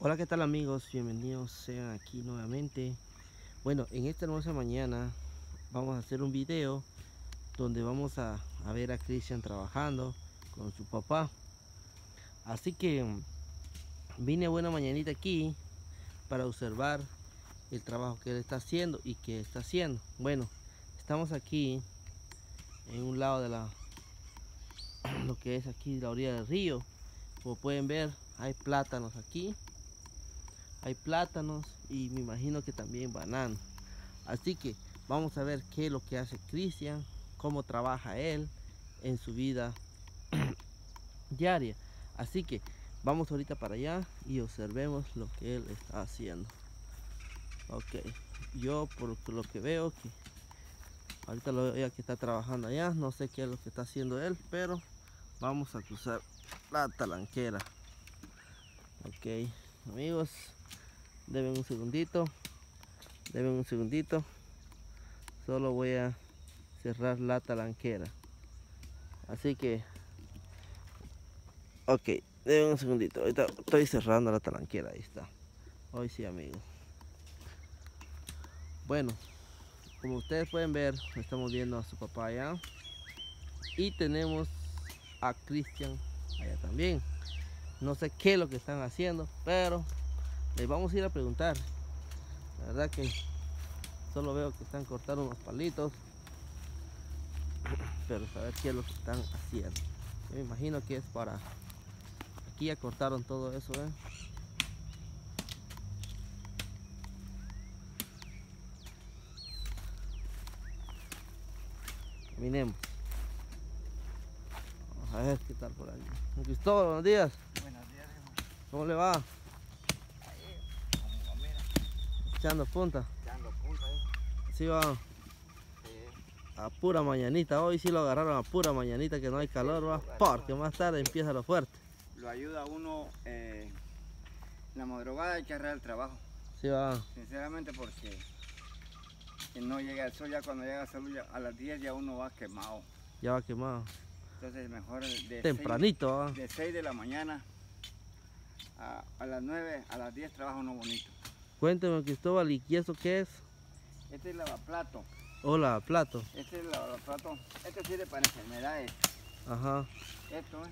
Hola, ¿qué tal amigos? Bienvenidos sean aquí nuevamente. Bueno, en esta hermosa mañana vamos a hacer un video donde vamos a, ver a Cristian trabajando con su papá. Así que vine buena mañanita aquí para observar el trabajo que él está haciendo y que está haciendo. Bueno, estamos aquí en un lado de la lo que es aquí la orilla del río. Como pueden ver, hay plátanos aquí hay plátanos y me imagino que también bananos. Así que vamos a ver qué es lo que hace Cristian, cómo trabaja él en su vida diaria. Así que vamos ahorita para allá y observemos lo que él está haciendo. Ok, yo por lo que veo que ahorita lo veo que está trabajando allá, no sé qué es lo que está haciendo él, pero vamos a cruzar la talanquera. Ok, amigos, deben un segundito deben un segundito. Solo voy a cerrar la talanquera. Así que ok deben un segundito. Ahorita estoy cerrando la talanquera ahí está. Hoy sí amigos. Bueno como ustedes pueden ver estamos viendo a su papá allá. Y tenemos a Cristian allá también no sé qué es lo que están haciendo pero les vamos a ir a preguntar. La verdad que solo veo que están cortando unos palitos. Pero saber qué es lo que están haciendo. me imagino que es para... Aquí ya cortaron todo eso, ¿eh? Caminemos. Vamos a ver qué tal por ahí. Cristóbal. Buenos días, ¿Cómo le va? Echando punta. Echando punta, eh. Sí va. A pura mañanita. Hoy sí lo agarraron a pura mañanita que no hay calor, va. Porque más tarde empieza lo fuerte. Lo ayuda uno eh, la madrugada hay que arreglar el trabajo. Sí va. Sinceramente porque no llega el sol, ya cuando llega el sol a las 10 ya uno va quemado. Ya va quemado. Entonces mejor de Tempranito, De 6 de la mañana a, a, las 9, a las 10 trabaja uno bonito. Cuénteme, Cristóbal, ¿y eso qué es? Este es lavaplato. Oh, lavaplato. Este es lavaplato. Este sirve para enfermedades. Ajá. Esto, ¿eh?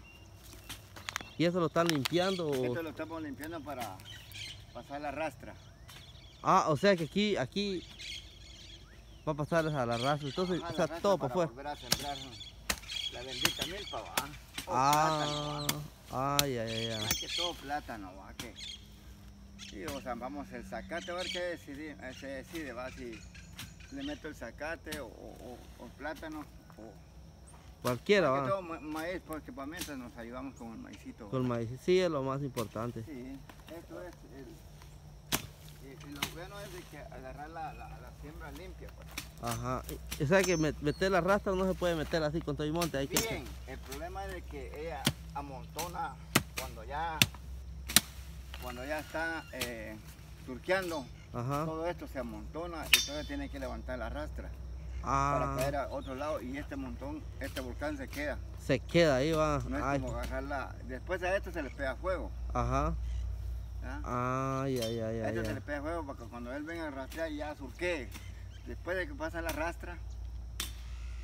¿Y eso lo están limpiando? Esto lo estamos limpiando para pasar la rastra. Ah, o sea que aquí, aquí va a pasar a la rastra. Entonces, o sea, todo para afuera. Volver a sembrar la bendita milpa, va. Ah, ay, ay, ay. que todo plátano, va. Que Sí, o sea, vamos el zacate, a ver qué decide, eh, se decide, va, si le meto el zacate o, o, plátano o... Cualquiera, va. Todo maíz, porque para mientras nos ayudamos con el maicito. Con el maíz, sí, es lo más importante. Sí, esto es el... Y, lo bueno es de que agarrar la, la, la siembra limpia, pues. Ajá, o sea que meter la rastra no se puede meter así con todo el monte. Hay Bien, el problema es de que ella amontona cuando ya cuando ya está eh, turqueando, todo esto se amontona y entonces tiene que levantar la rastra para ah. caer a otro lado y este montón, este volcán se queda. Se queda ahí, va. No es como agarrarla. Después a esto se le pega fuego. Ajá. Ay, ay, ay, a esto se le pega fuego para que cuando él venga a rastrear ya surquee. Después de que pasa la rastra,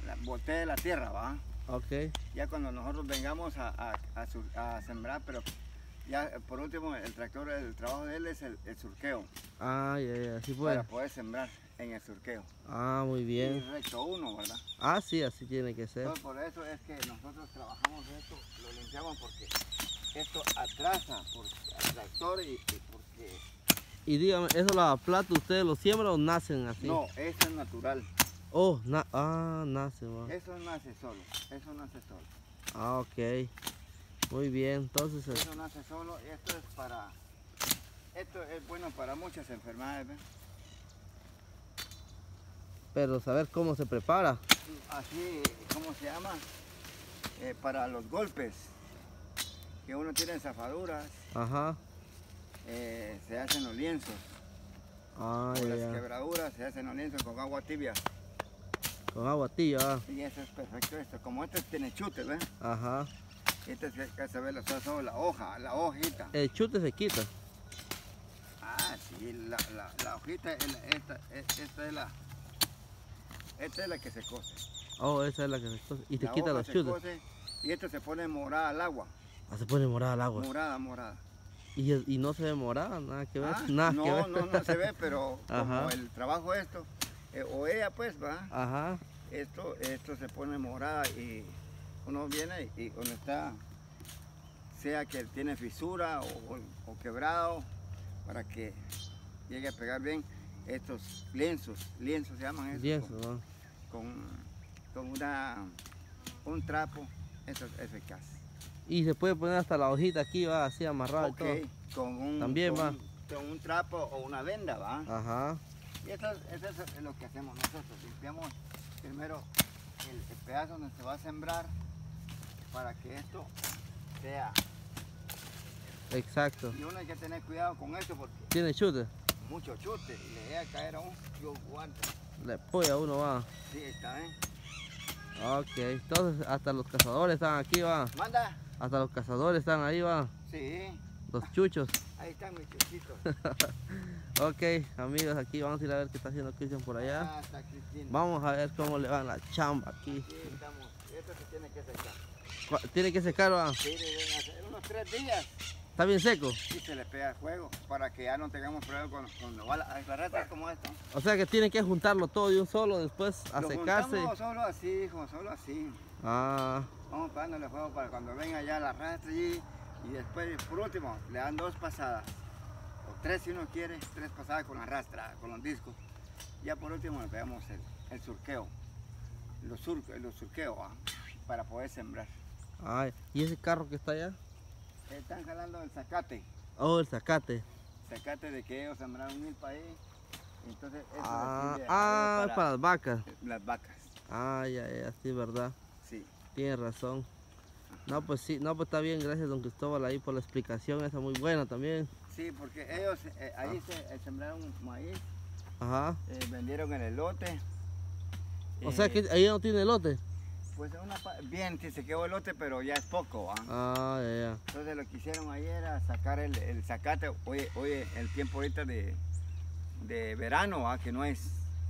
la, la tierra, va. Ok. Ya cuando nosotros vengamos a, a, a sembrar, pero ya por último el tractor, el trabajo de él es el, surqueo. Ah, ya, ya, así puede. Para poder sembrar en el surqueo. Ah, muy bien. Y recto uno, ¿verdad? Ah, sí, así tiene que ser. por eso es que nosotros trabajamos esto, lo limpiamos porque esto atrasa por el tractor y, porque... Y dígame, ¿eso la plata ustedes lo siembran o nacen así? No, eso es natural. Oh, ah, nace, Eso nace solo, eso nace solo. Ah, ok. Muy bien, entonces... Eh. Eso nace solo y esto es para... Esto es bueno para muchas enfermedades, Pero saber cómo se prepara. Así, ¿cómo se llama? Eh, para los golpes. Que uno tiene zafaduras. Ajá. Eh, se hacen los lienzos. Ah, las quebraduras se hacen los lienzos con agua tibia. Con agua tibia. Sí, eso es perfecto esto. Como este tiene chute, ¿ves? Ajá. Este se, se ve solo la hoja, la hojita. El chute se quita. Y la, la, hojita, esta, esta, es la, esta es la que se cose. Oh, esa es la que se cose. Y te quita los chutes. Y esto se pone morada al agua. Ah, se pone morada al agua. Morada, morada. Y, y no se ve morada, nada que ver. Ah, nada no, que ver. no, no se ve, pero como el trabajo esto, eh, o ella pues va, Ajá. Esto, esto se pone morada y uno viene y donde está, sea que tiene fisura o, quebrado, para que llegue a pegar bien estos lienzos, lienzos se llaman estos. Lienzos, ¿no? Con, con una, un trapo, eso es eficaz. Y se puede poner hasta la hojita aquí, va así amarrado y todo. Con un, También va. Con un trapo o una venda, va. Ajá. Y eso, eso es lo que hacemos nosotros. Limpiamos primero el, pedazo donde se va a sembrar para que esto sea. Exacto. Y uno hay que tener cuidado con esto porque. ¿Tiene chute? Mucho chute y le llega a caer a un guante. Le polla uno va. Sí, está bien. Ok, entonces hasta los cazadores están aquí, va. Manda. Hasta los cazadores están ahí, va. Sí. Los chuchos. Ahí están mis chuchitos. ok, amigos, aquí vamos a ir a ver qué está haciendo Cristian por allá. Ah, vamos a ver cómo le va la chamba aquí. Sí, estamos. Esto se tiene que secar. ¿Tiene que secar, va? Sí, unos tres días. ¿Está bien seco? Sí, se le pega fuego para que ya no tengamos problema con, va a la como esto. O sea que tiene que juntarlo todo de un solo después a Lo secarse. solo así, hijo, solo así. Ah. Vamos pegándole fuego para cuando venga ya la arrastre allí y después por último le dan dos pasadas o tres si uno quiere, tres pasadas con la rastra, con los discos. Ya por último le pegamos el, surqueo, los, sur, los surqueos para poder sembrar. Ay, ¿y ese carro que está allá? Están jalando el zacate. Oh, el zacate. Zacate de que ellos sembraron mil país. Entonces, eso ah, ah para, las vacas. Las vacas. Ah, ya, ya, sí, verdad. Sí. Tienes razón. No, pues sí, no, pues está bien, gracias don Cristóbal ahí por la explicación, esa muy buena también. Sí, porque ellos eh, ahí ah. se, eh, sembraron maíz, Ajá. Eh, vendieron el elote. O sea que ahí no tiene elote. Pues una, bien, se quedó elote, pero ya es poco. Ah, ya, ya. Entonces lo que hicieron ayer era sacar el, el zacate. Oye, oye, el tiempo ahorita de, de verano, que no es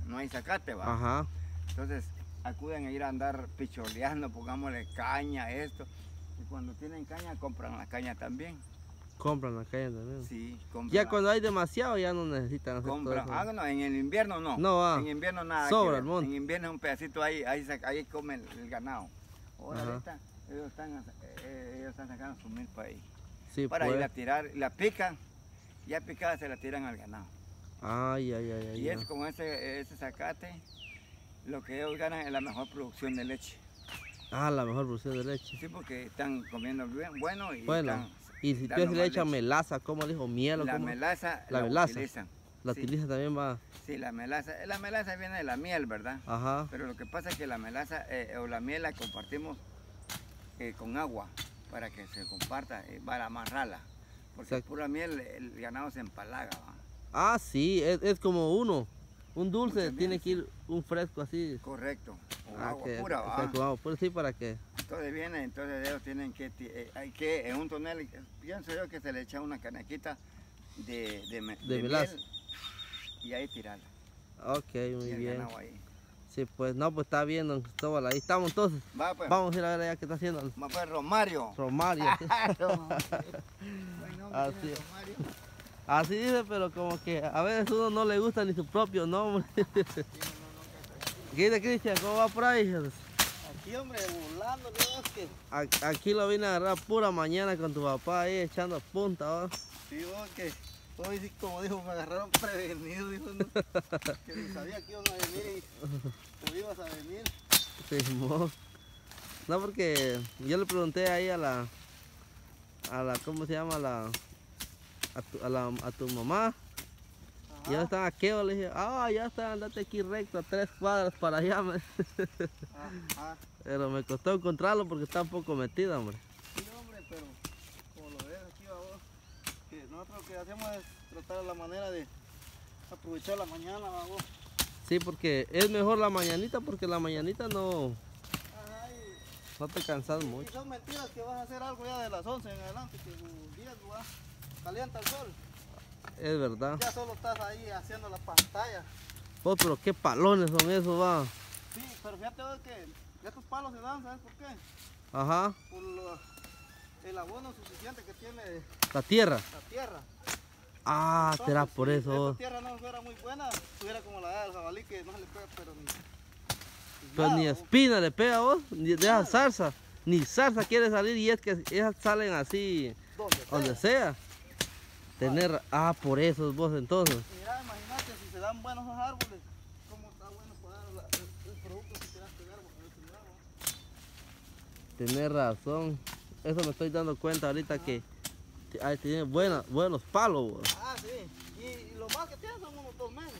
no hay zacate, ¿va? Ajá. Entonces acuden a ir a andar picholeando, pongámosle caña, esto. Y cuando tienen caña, compran la caña también. Compran la caña también. Sí, compran. Ya cuando hay demasiado ya no necesitan hacer compran. Ah, no, en el invierno no. No, En invierno nada. Sobra el monte. En invierno un pedacito ahí, ahí, ahí come el, ganado. Ahora ahorita ellos están, eh, ellos están sacando su milpa ahí. Sí, para ir pues. a tirar, la pican, ya picada se la tiran al ganado. Ay, ay, ay, ay. Y es como ese, ese zacate, lo que ellos ganan es la mejor producción de leche. Ah, la mejor producción de leche. Sí, porque están comiendo bien, bueno y bueno. y si ustedes le echan melaza, ¿cómo dijo? Miel o La cómo? melaza la, la melaza. utilizan. La utiliza también va. Sí, la melaza. La melaza viene de la miel, ¿verdad? Ajá. Pero lo que pasa es que la melaza eh, o la miel la compartimos eh, con agua para que se comparta eh, para amarrarla. Porque pura miel el ganado se empalaga. ¿va? Ah, sí, es, como uno. Un dulce tiene que ir un fresco así. Correcto. Con ah, agua pura, ¿va? Con agua pura, sí, ¿para qué? Entonces viene, entonces ellos tienen que, eh, hay que, en un tonel, pienso yo que se le echa una canequita de, de, de, miel y ahí tirarla. Ok, muy bien. Sí, pues no, pues está bien, don Cristóbal. Ahí estamos entonces. Va, pues. Vamos a ir a ver allá qué está haciendo. Va, pues, Romario. Romario. Así. Romario. Así dice, pero como que a veces uno no le gusta ni su propio nombre. ¿Qué dice Cristian? ¿Cómo va por ahí? Aquí, hombre, burlando, que... Aquí lo vine a agarrar pura mañana con tu papá ahí echando punta, ¿va? Sí, vos que hoy, como dijo, me agarraron prevenido, dijo, ¿no? que ni sabía que iban a venir y tú ibas a venir. Sí, mo. No, porque yo le pregunté ahí a la, a la, ¿cómo se llama? La, a tu, a, la, a tu mamá. Y ya están aquí, le dije, ah, ya está, andate aquí recto, a tres cuadras para allá. Pero me costó encontrarlo porque está un poco metido, hombre. Sí, hombre, pero como lo ves aquí, vamos, que nosotros lo que hacemos es tratar la manera de aprovechar la mañana, vamos. Sí, porque es mejor la mañanita porque la mañanita no... no te cansas mucho. Son mentiras que vas a hacer algo ya de las 11 en adelante, que los días vas calienta el sol. Es verdad. Ya solo estás ahí haciendo la pantalla. Oh, pero qué palones son esos, va. Sí, pero fíjate que estos palos se dan, ¿sabes por qué? Ajá. Por el abono suficiente que tiene la tierra. La tierra. Ah, será por eso. Si esta tierra no fuera muy buena, estuviera como la del jabalí que no le pega, pero ni. Pero ni espina le pega vos, ni de esa salsa. Ni salsa quiere salir y es que esas salen así donde, sea. Tener, ah, por eso vos entonces. Mira, imagínate si se dan buenos los árboles, cómo está bueno para el, producto que quieras pegar Tener razón. Eso me estoy dando cuenta ahorita que tiene buena, buenos palos. Ah, sí. Y, lo más que tiene son unos dos meses.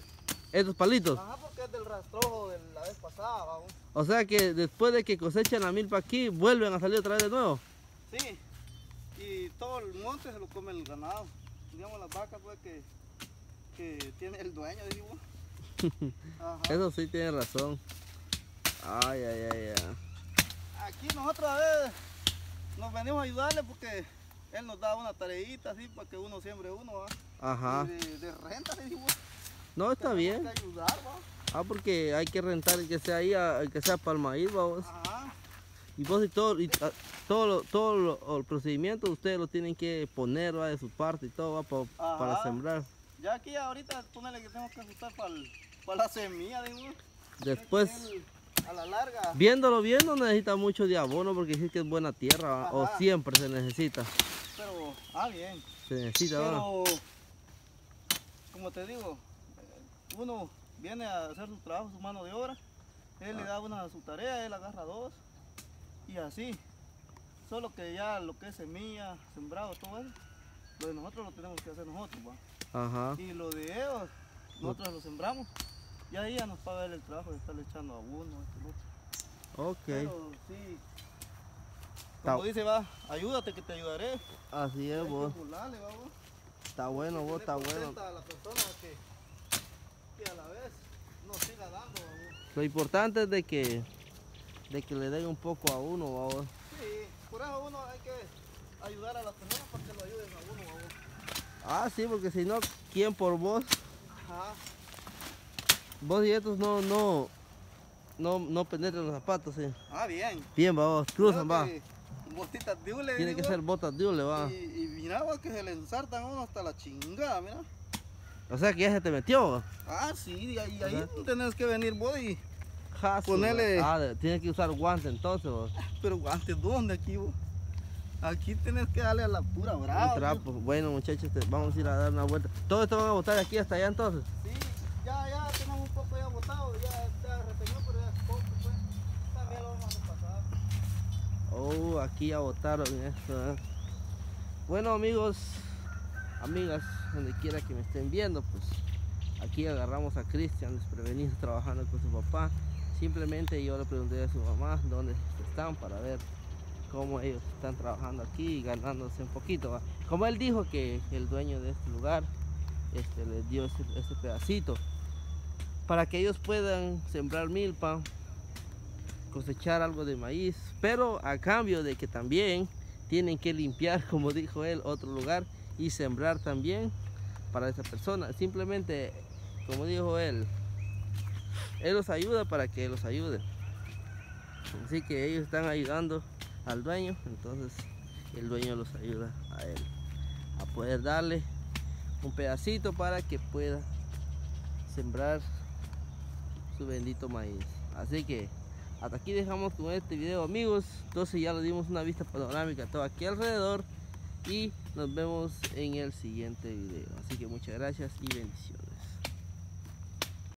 ¿Estos palitos? Ajá, porque es del rastrojo de la vez pasada, vamos. O sea que después de que cosechan la milpa aquí, vuelven a salir otra vez de nuevo. Sí. Y todo el monte se lo come el ganado. Digamos las vacas pues que, que tiene el dueño, digo. Eso sí tiene razón. Ay, ay, ay, ay. Aquí nosotros a nos venimos a ayudarle porque él nos da una tareita así para que uno siembre uno, ¿va? Ajá. De, renta, le digo. No, está bien. Que ayudar, ¿va? Ah, porque hay que rentar el que sea ahí, el que sea para el maíz, vamos. Ajá. Y vos y todo, y todo, todo el procedimiento ustedes lo tienen que poner ¿va? de su parte y todo ¿va? para sembrar. Ya aquí ahorita ponele que tengo que ajustar para, para la semilla, digo. Después a la larga. Viéndolo bien no necesita mucho de abono porque sí que es buena tierra o siempre se necesita. Pero, ah bien. Se necesita, Pero, como te digo, eh, uno viene a hacer su trabajo, su mano de obra, él le ah. da una su tarea, él agarra dos y así. Solo que ya lo que es semilla, sembrado, todo eso, lo de nosotros lo tenemos que hacer nosotros, ¿va? Ajá. Y lo de ellos, nosotros lo sembramos. Y ahí ya nos paga el trabajo de estarle echando a uno, este, Ok. Pero sí. Como dice, va, ayúdate que te ayudaré. Así es, vos. Está bueno, vos, está bueno. A la persona que, que, a la vez nos siga dando, Lo importante es de que, de que le den un poco a uno, vos. Sí, por eso uno hay que ayudar a las personas para que lo ayuden a uno, vos. Ah, sí, porque si no, ¿quién por vos? Ajá. Vos y estos no, no, no, no penetran los zapatos, sí. Ah, bien. Bien, vamos, cruzan, va. Botitas. Tiene que ser botas de hule, va. Y, y mira, que se le ensartan uno hasta la chingada, mira. O sea que ya se te metió. Ah, sí, y ahí, ahí tenés que venir vos y ponerle... Ah, tienes que usar guantes entonces vos. Pero guantes, ¿dónde aquí vos? Aquí tienes que darle a la pura brava. trapo. Bueno, muchachos, vamos a ir a dar una vuelta. ¿Todo esto van a botar aquí hasta allá entonces? Sí, ya, ya tenemos un poco ya botado, ya, ya reteñó, pero ya es poco, pues. También lo vamos a repasar. Oh, aquí ya botaron esto, ¿eh? Bueno, amigos, amigas, donde quiera que me estén viendo, pues aquí agarramos a Cristian desprevenido trabajando con su papá. Simplemente yo le pregunté a su mamá dónde están para ver cómo ellos están trabajando aquí y ganándose un poquito. Como él dijo que el dueño de este lugar este, les dio este, este pedacito para que ellos puedan sembrar milpa, cosechar algo de maíz, pero a cambio de que también tienen que limpiar, como dijo él, otro lugar y sembrar también para esa persona. Simplemente, como dijo él, él los ayuda para que los ayude. Así que ellos están ayudando al dueño, entonces el dueño los ayuda a él a poder darle un pedacito para que pueda sembrar su bendito maíz. Así que hasta aquí dejamos con este video amigos. Entonces ya le dimos una vista panorámica todo aquí alrededor. Y nos vemos en el siguiente video. Así que muchas gracias y bendiciones.